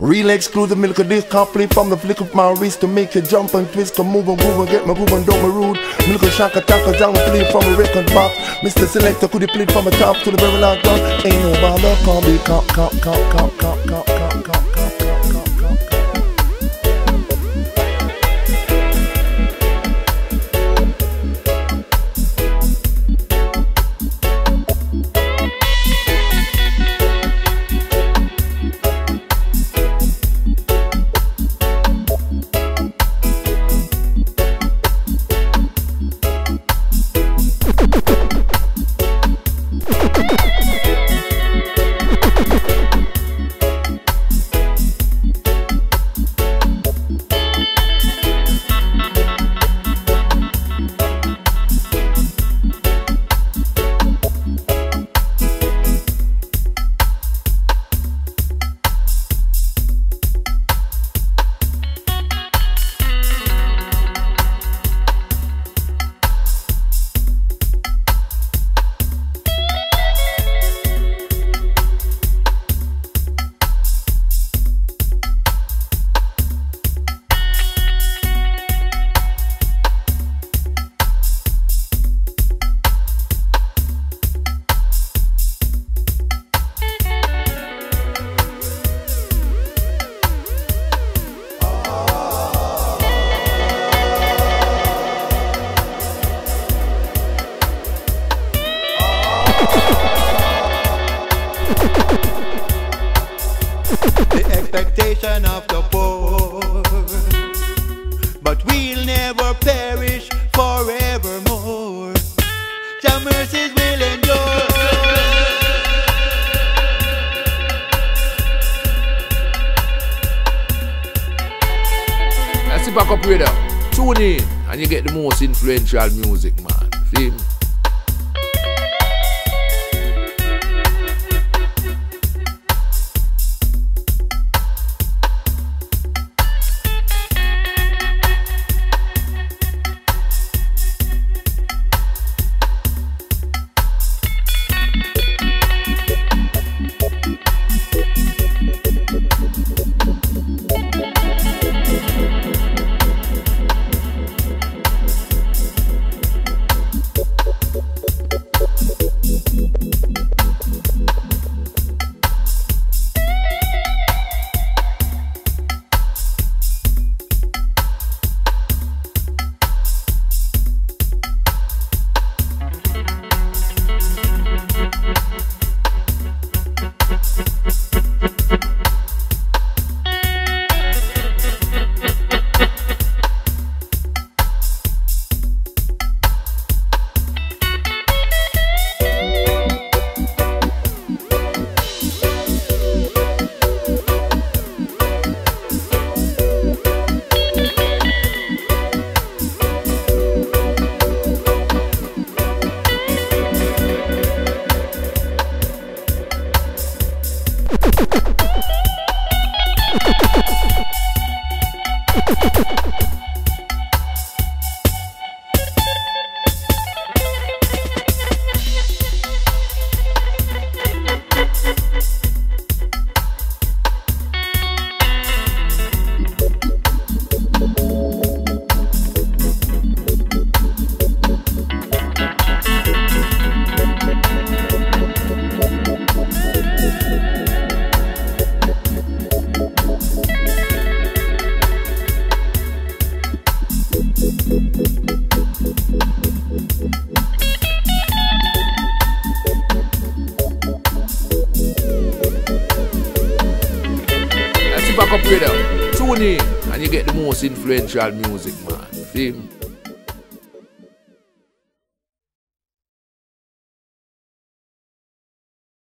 Real exclusive, the milk of this complete from the flick of my wrist to make you jump and twist Come move and groove and get my groove and don't be rude. Milk of shock attack a down play from a record box. Mr. Selector could you play from the top to the very last down? Ain't no bother, call me cop, cop, cop, cop, cop, cop. Expectation of the poor. But we'll never perish forevermore. Your mercies will endure. Let's sit back up here. Tune in and you get the most influential music, man. Feel Lock up with them. Tune in and you get the most influential music, man. See.